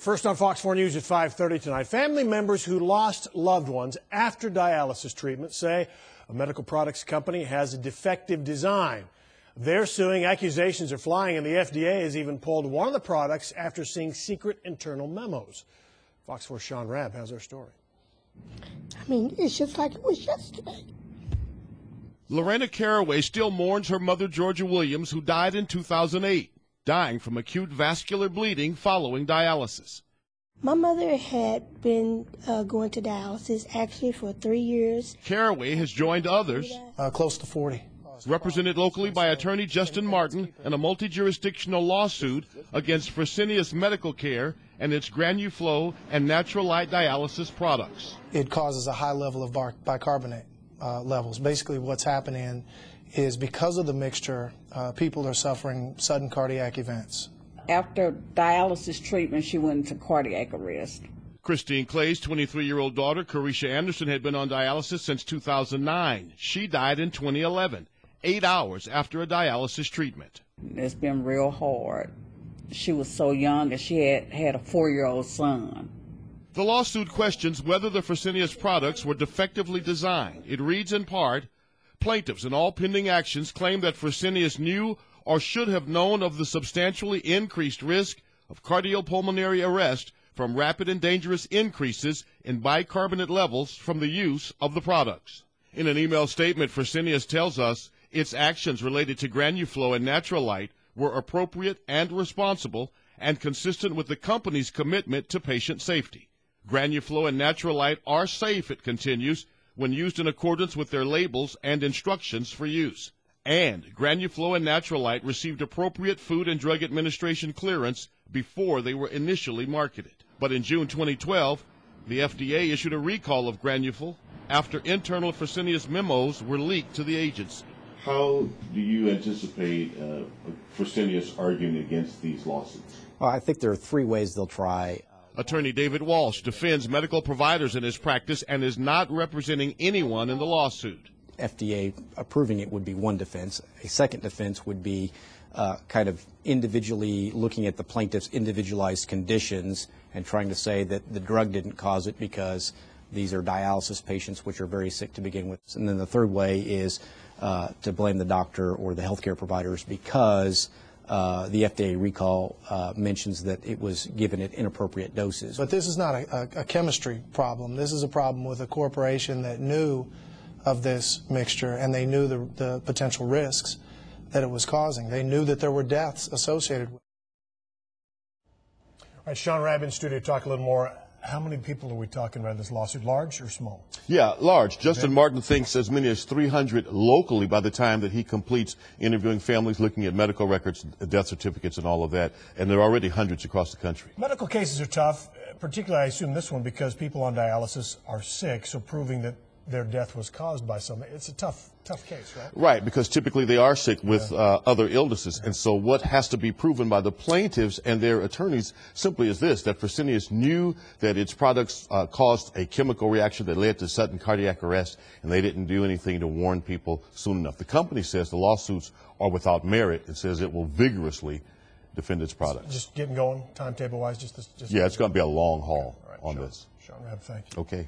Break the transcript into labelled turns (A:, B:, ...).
A: First on Fox 4 News at 5:30 tonight. Family members who lost loved ones after dialysis treatment say a medical products company has a defective design. They're suing. Accusations are flying, and the FDA has even pulled one of the products after seeing secret internal memos. Fox 4 Shaun Rabb has our story.
B: I mean, it's just like it was yesterday.
C: Lorena Caraway still mourns her mother, Georgia Williams, who died in 2008, dying from acute vascular bleeding following dialysis.
B: My mother had been uh, going to dialysis actually for three years.
C: Caraway has joined others,
A: Uh, close to 40.
C: represented locally by attorney Justin Martin, in a multi jurisdictional lawsuit against Fresenius Medical Care and its GranuFlo and NaturaLyte dialysis products.
D: it causes a high level of bar- bicarbonate uh, levels. Basically, what's happening is because of the mixture, uh, people are suffering sudden cardiac events.
E: After dialysis treatment, she went into cardiac arrest.
C: Christine Clay's 23 year old daughter, Carisha Anderson, had been on dialysis since 2009. She died in 2011, eight hours after a dialysis treatment.
E: It's been real hard. She was so young and she had, had a four year old son.
C: The lawsuit questions whether the Fresenius products were defectively designed. It reads in part Plaintiffs in all pending actions claim that Fresenius knew or should have known of the substantially increased risk of cardiopulmonary arrest from rapid and dangerous increases in bicarbonate levels from the use of the products. In an email statement, Fresenius tells us its actions related to GranuFlo and NaturaLyte were appropriate and responsible and consistent with the company's commitment to patient safety. GranuFlo and NaturaLyte are safe, it continues, when used in accordance with their labels and instructions for use. And GranuFlo and NaturaLyte received appropriate Food and Drug Administration clearance before they were initially marketed. But in June 2012, the FDA issued a recall of GranuFlo after internal Fresenius memos were leaked to the agency.
F: How do you anticipate uh, Fresenius arguing against these lawsuits?
G: Well, I think there are three ways they'll try.
C: Attorney David Walsh defends medical providers in his practice and is not representing anyone in the lawsuit.
G: FDA approving it would be one defense. A second defense would be uh, kind of individually looking at the plaintiff's individualized conditions and trying to say that the drug didn't cause it because these are dialysis patients, which are very sick to begin with. And then the third way is uh, to blame the doctor or the healthcare providers because uh, the FDA recall uh, mentions that it was given at inappropriate doses.
D: But this is not a, a, a chemistry problem. This is a problem with a corporation that knew of this mixture and they knew the, the potential risks that it was causing. They knew that there were deaths associated with it.
A: All right, Shaun Rabb in studio talk a little more. How many people are we talking about in this lawsuit, large or small?
F: Yeah, large. Justin Martin thinks as many as 300 locally by the time that he completes interviewing families, looking at medical records, death certificates, and all of that. And there are already hundreds across the country.
A: Medical cases are tough, particularly I assume this one because people on dialysis are sick, so proving that their death was caused by something, it's a tough, tough case, right?
F: Right, because typically they are sick with uh, other illnesses. And so what has to be proven by the plaintiffs and their attorneys simply is this, that Fresenius knew that its products uh, caused a chemical reaction that led to sudden cardiac arrest, and they didn't do anything to warn people soon enough. The company says the lawsuits are without merit. It says it will vigorously defend its products.
A: Just getting going, timetable wise, just this. Just
F: Yeah, it's going to be a long haul
A: All right,
F: on
A: Shaun-
F: this.
A: Shaun Rabb, thank you.
F: Okay.